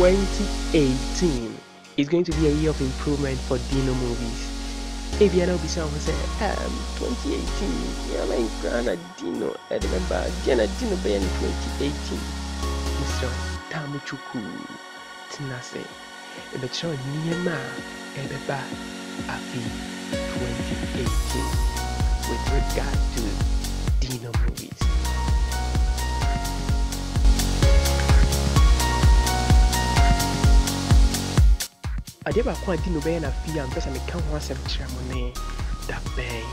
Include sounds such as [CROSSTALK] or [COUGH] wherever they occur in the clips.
2018 is going to be a year of improvement for Dino movies. If you know, bisa ho say, um, 2018, yeah, my grana Dino, I remember, Dino be in 2018. Mr. Tamuchuku, Tinase, ebecho niyema, ebeba, afi 2018 with regard to Dino movies. Adeɛ baako a di no bɛyɛ na fie a mpɛ sɛ meka ho asɛm kyerɛ mo ne dabɛn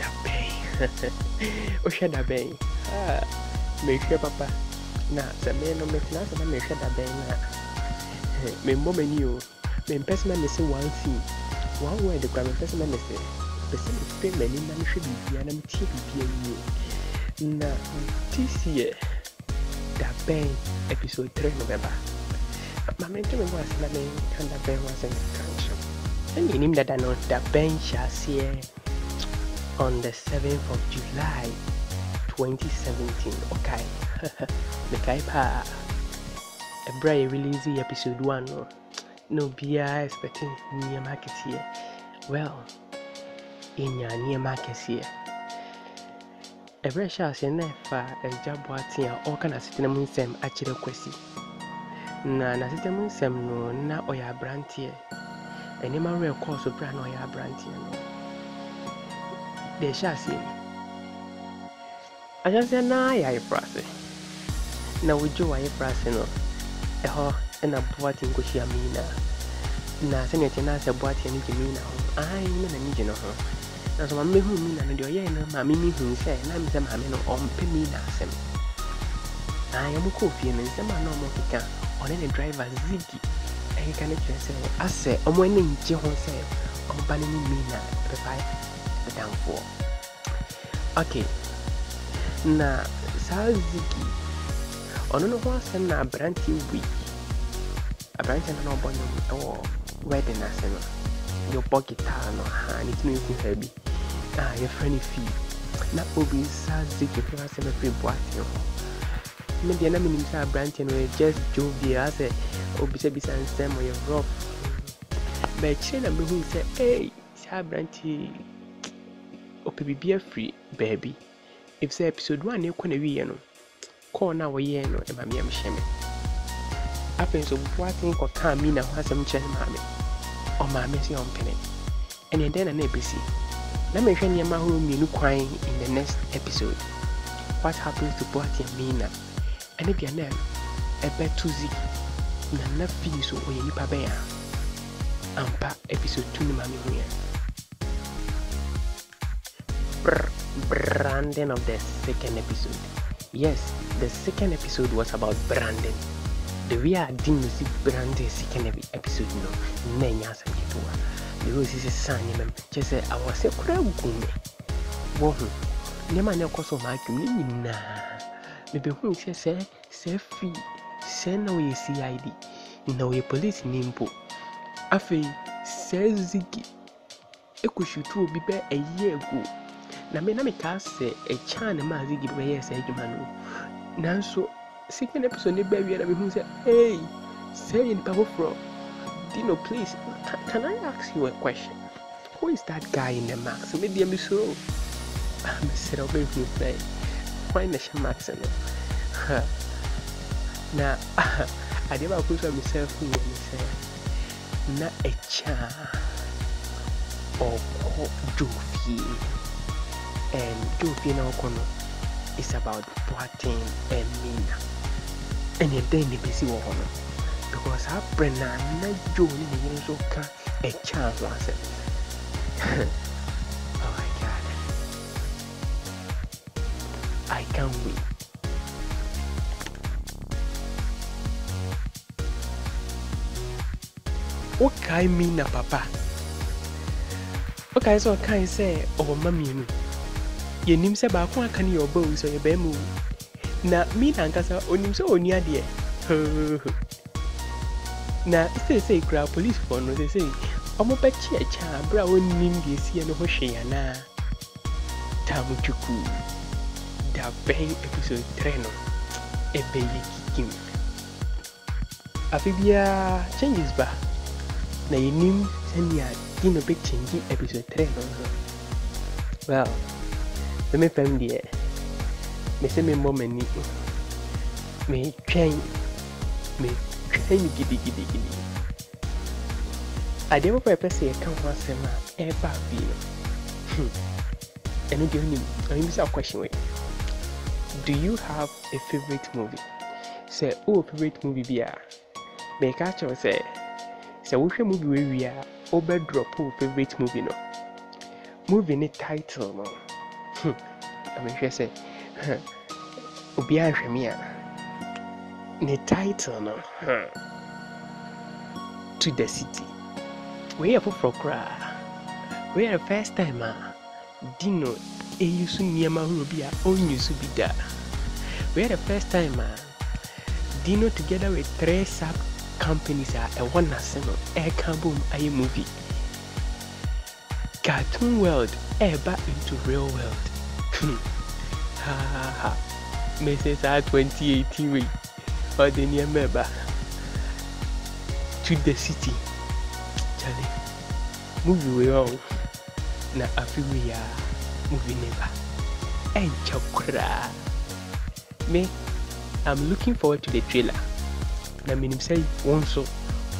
dabɛn [LAUGHS] wohwɛ dabɛn Ah, mehwɛ papa. Na sɛ me no metena sɛ na mehwɛ dabɛn no a memmɔ m'ani o. Mempɛ sɛ na mese one thing. One word kora mempɛ sɛ na mese pɛ sɛ mefɛ m'ani na mehwɛ biribia na metie biribia yie na year dabɛn episode 3 no bɛba Mama Ntumi was living under Ben was in the. And you named that on bench as on the 7th of July 2017. Okay. Mekai pa. Ebra release episode 1. No, no bia expecting near market here. Well, in your near market here. ɛberɛ hyɛ aseɛ na ɛfa agya boatea ɔka n'asetena mu nsɛm akyerɛ kwasi na n'asetena mu nsɛm no na ɔyɛ aberanteɛ. Nneɛma werɛ kɔɔ so berɛ a na ɔyɛ aberanteɛ no. Deɛ ɛhyɛ aseɛ ni. Ahyɛnseɛ naa yɛ ayefrase na wogye wɔ ayefrase no. Ɛhɔ ɛna boate nkɔhyia me nyinaa. Na sɛnea ɛte no sɛ boate no gye me nyina ho ai na n'ani gye no ho. Na so maame mehu me na no deɛ ɔyɛɛ no maame mehu sɛ na me sɛ maame no ɔmpɛ me na asɛm. Na yɛmo kɔɔ fie no nsɛm a na ɔmo keka ɔne ne driver zigi ɛkeka no kyerɛ sɛ asɛ ɔmo ani ngye ho sɛ ɔmba no ne me na bɛfa adamfoɔ. Okay na saa zigi ɔno no ho asɛm na aberanteɛ wei aberanteɛ no na ɔbɔ nwom ɛwɔ wedding ase no deɛ ɔbɔ gitaa no ha ne tumi nku ha bi a yɛfrɛ no fii na obi saa zigi ho asɛm afiri boate ho me deɛ na menim sɛ aberanteɛ no yɛ just jovial sɛ obisabisa nsɛm ɔyɛ rough bɛkyerɛ na mehu sɛ ei saa aberanteɛ ɔpɛ biribi afiri baabi ɛfisɛ episode 1 ne ɛkɔ na wieɛ no kɔɔ no a wɔyɛɛ no ɛma me amhyɛ me afei nso boaten kɔkaa mi na ho asɛm kyerɛ ne maame ɔmaame sɛ ɔmpene ɛneɛ dɛn na na ɛbɛsi na mehwɛ nneɛma ahorow mmienu kwan in the next episode. What happens to boaten mina ɛne deɛ na ɛbɛto zi na na fii so ɔyɛ nipa bɛn a ampa episode 2 no ma mehu yɛ Br- branding of the second episode. Yes the second episode was about branding. The way a din no si branding second epi- episode no. Na ɛnyɛ asɛm ketewa the way osisi san nneɛma mu kyerɛ sɛ awɔsɛ koraa gu me wɔho nneɛma a na so ne nyinaa mebɛhuu sɛ sɛ sɛ fi sɛ na ɔyɛ cid na ɔyɛ police ni mpo afei sɛ zigi. Ɛkɔhwutu obi bɛ ɛyɛ agu na me na mekaa sɛ ɛkyaa ne maa zigi bɛyɛɛ saa adwuma no nanso second episode ne baa wie na mehu sɛ ei sɛ yɛ nipa foforɔ dino please can, can i ask you a question? Who is that guy in the max me deɛ mesuro mesrɛ wobɛhunu sɛ hwan [LAUGHS] na hyɛ max no Ha. na adeɛ baako so a mesɛ hu wɔ ne sɛ na ɛkyaa ɔkɔ dwofie and dwofie na ɔkɔ no is about boaten and mina. Ɛneɛ dɛn ne bɛsi wɔ hɔ no because na na dwo ne ne yere nso ka ɛkyaa ho asɛm I can win. What can mean na papa? Okay, so can say oh mammy no. Yenim sɛ baako aka ne yɛ ɔba o sɛ ɔyɛ bɛrima o na me nankasa onim sɛ ɔnni adeɛ na seesei koraa policefoɔ no seesei ɔmobɛkye ɛkyɛ a berɛ a ɔnnim deɛ ɛsiɛ no ho hwee anaa tam twukuu da bɛn episode 3 no? Ɛbɛyɛ kikim afe biara changes ba? Na yɛnim sɛnea di no bɛkyɛngye episode 3 no? Nso well me fam deɛ me sɛ memmɔ m'ani metwɛn metwɛn gidigidigidi adeɛ papa ɛpɛ sɛ yɛka ho asɛm a ɛreba eh? afei no? Ɛno deɛ wonim ɔyɛmisa question wei do you have a favorite movie? Sɛ wowɔ favorite movie bi a meka kyerɛw sɛ sɛ wohwɛ movie wawie a wobɛdrɔp wo favorite movie no. Movie ne title no hmm, amehwɛ sɛ hmm, obiara nhwɛ me a. Ne title no hmm, to the city. Wei yɛ foforɔ koraa. Wei yɛ the first time a dino ɛyi so nneɛma ahorow bi a ɔnyi so bi da. The first time a dino together with three sub companies a ɛwɔ n'ase no ɛreka bom ayɛ movie. Cartoon world ɛreba into real world. Hmm. Ha ha ha. Mese saa 2018 wei ɔde nneɛma to the city. Kyale movie wei ɔn na afe wei a movie ne ba ɛnkyɛ koraa me i'm looking forward to the trailer. Na menim sɛ wɔn nso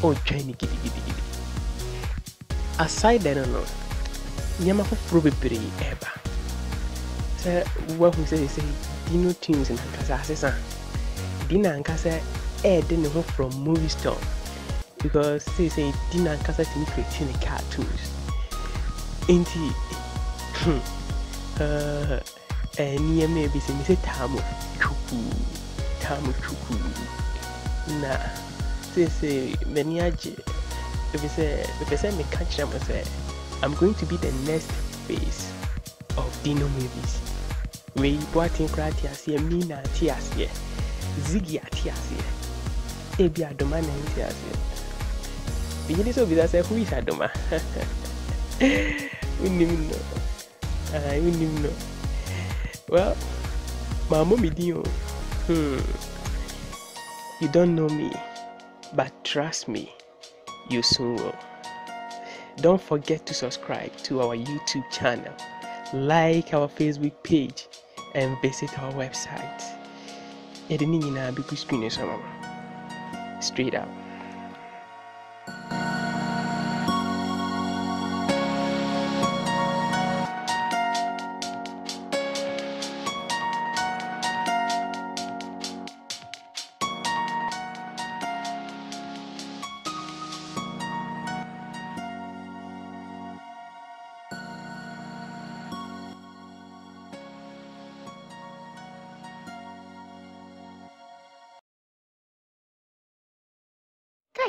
ɔretwɛn oh, ne gidigidigidi aside dɛ no nneɛma foforɔ bebree ɛreba sɛ woahu sɛ sɛ Dino Toons nankasa asesa dino ankasa ɛɛde ne ho from movie store. Because say say dino ankasa tumi create ne cartoons nti nneɛma ebi sɛ mesɛ taamo twukuu taamo twukuu na seesei m'ani agye ɛfiri sɛ mepɛ sɛ meka kyerɛ mo sɛ i'm going to be the next phase of dino movies. Wei boaten koraa te aseɛ mina te aseɛ zigi ate aseɛ ebi adoma na nte aseɛ bigyini sɛ obisa sɛ who is adoma? [LAUGHS] Wonim no wonim no well mammɔ me din o hmm. you don't know me but trust me you soon will. Don't forget to subscribe to our youtube channel like our facebook page and visit our website. Ne nyinaa bɛgu screen so straight up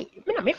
Ay, ven a mí.